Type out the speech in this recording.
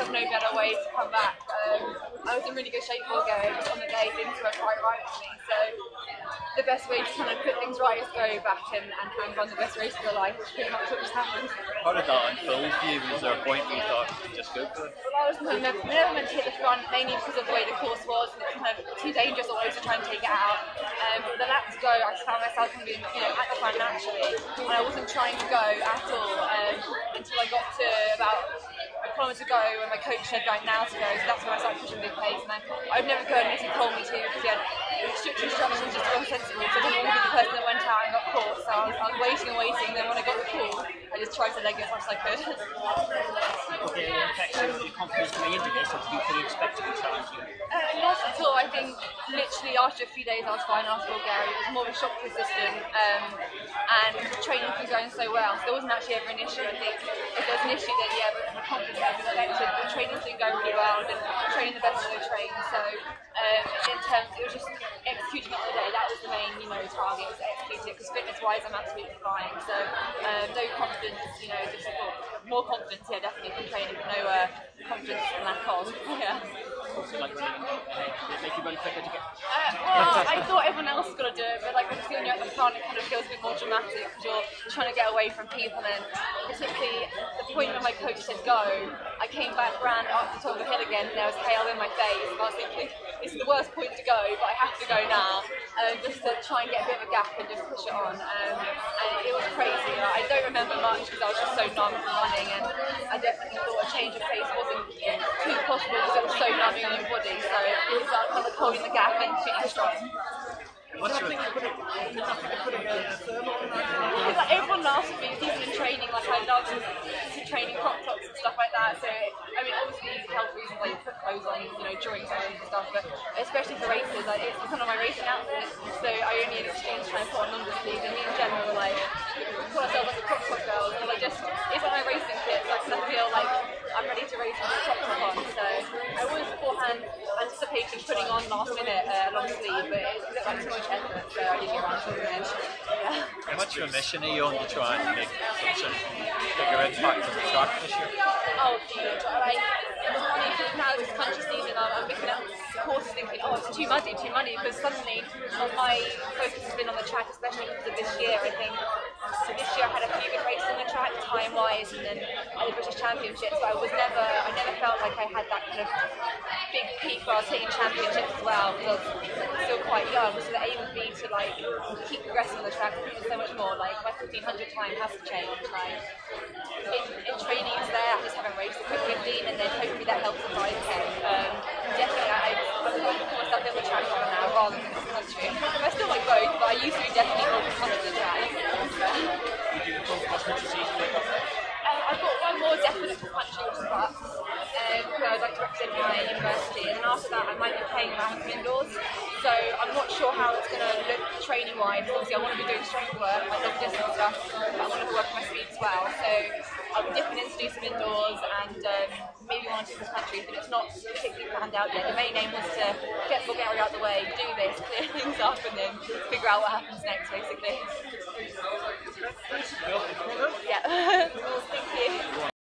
of no better way to come back. Um, I was in really good shape all going on the day, things were quite right for me. So the best way to kind of put things right is go back and, and, and run the best race of your life, which pretty much what just happened. How did that unfold for you? Was there a point where you thought you just go for it? Well, I was never, never meant to hit the front, mainly because of the way the course was, and it's kind of too dangerous always to try and take it out. Um, but the lap to go, I found myself kind of being, you know, at the front naturally, and I wasn't trying to go at all um, until I got to about a kilometre to go when my coach said right now to go, so that's when I started pushing big pace. And then I'd never go unless he told me to because he had strict instructions just to go sensible. So I didn't want to be the person that went out and got caught. So I was, I was waiting and waiting. Then when I got the call, I just tried to leg it as much as I could. Okay, in fact, your confidence coming into this, or did you fully expect to be challenging? Uh, not at all. I think literally after a few days I was fine after Bulgaria. It was more of a shock to the system um, and training was going so well. So there wasn't actually ever an issue. I think if there was an issue then yeah, but my confidence was affected. But training did go really well. Been training the best I've trained. So um, in terms, it was just executing it on the day. That was the main, you know, target was executing it because fitness wise I'm absolutely fine. So um, no confidence, you know, just more confidence, yeah, definitely from training, but no uh, confidence lack of. yeah. Like running make you run quicker to get? Uh, well, I thought everyone else going to do it, kind of feels a bit more dramatic because you're trying to get away from people. And particularly the point when my coach said go, I came back, ran up the top of the hill again, and there was hail in my face. And I was thinking, this is the worst point to go, but I have to go now, um, just to try and get a bit of a gap and just push it on. Um, and it was crazy. I don't remember much because I was just so numb from running, and I definitely thought a change of pace wasn't too possible because it was so numbing on your body. So it was like kind of holding the gap and feeling strong. What's your, Like me, even in training, like I love to, training crop tops and stuff like that. So I mean, obviously health reasons, I put clothes on, you know, during sessions and stuff. But especially for races, like it's kind of my racing outfit. So I only in exchange try and put on longer sleeves. And me in general, like call ourselves like a crop top girls. But I just it's like my racing kit, so I kind of feel like I'm ready to race with the crop top on. So I was beforehand anticipating putting on last minute uh, long sleeve, but it looked like too much effort, so I didn't. How much of a mission are you on to try and make sort of bigger impact on the track this year? Oh, huge. Like, it's funny because now it's country season, I'm, I'm looking at courses thinking, oh, it's too muddy, too muddy, because suddenly uh, my focus has been on the track, especially because of this year. I think so this year I had a few good races on the track, time-wise, and then at the British Championships, but I was never, I never felt like I had that kind of hitting championships as well, because I was still quite young, so the aim would be to like keep progressing on the track so much more. Like my 1500 time has to change. Like in, in training it's there, I just haven't raced the quick 15 and then hopefully that helps the 5k. Um, definitely I, I'm for myself in the track now rather than the country. I still like both, but I used to definitely on the track. You do the full cross country season. Um, I've got one more definite for country, which is BUCS, I'd like to represent my university, and then after that I might be playing some indoors. So I'm not sure how it's going to look training wise. Obviously, I want to be doing strength work, my long distance stuff, but I want to be work my speed as well. So I'm dipping in to do some indoors and um, maybe one or two country, but it's not particularly planned out yet. The main aim was to get Bulgaria out of the way, do this, clear things up, and then figure out what happens next, basically. Yeah. Thank you.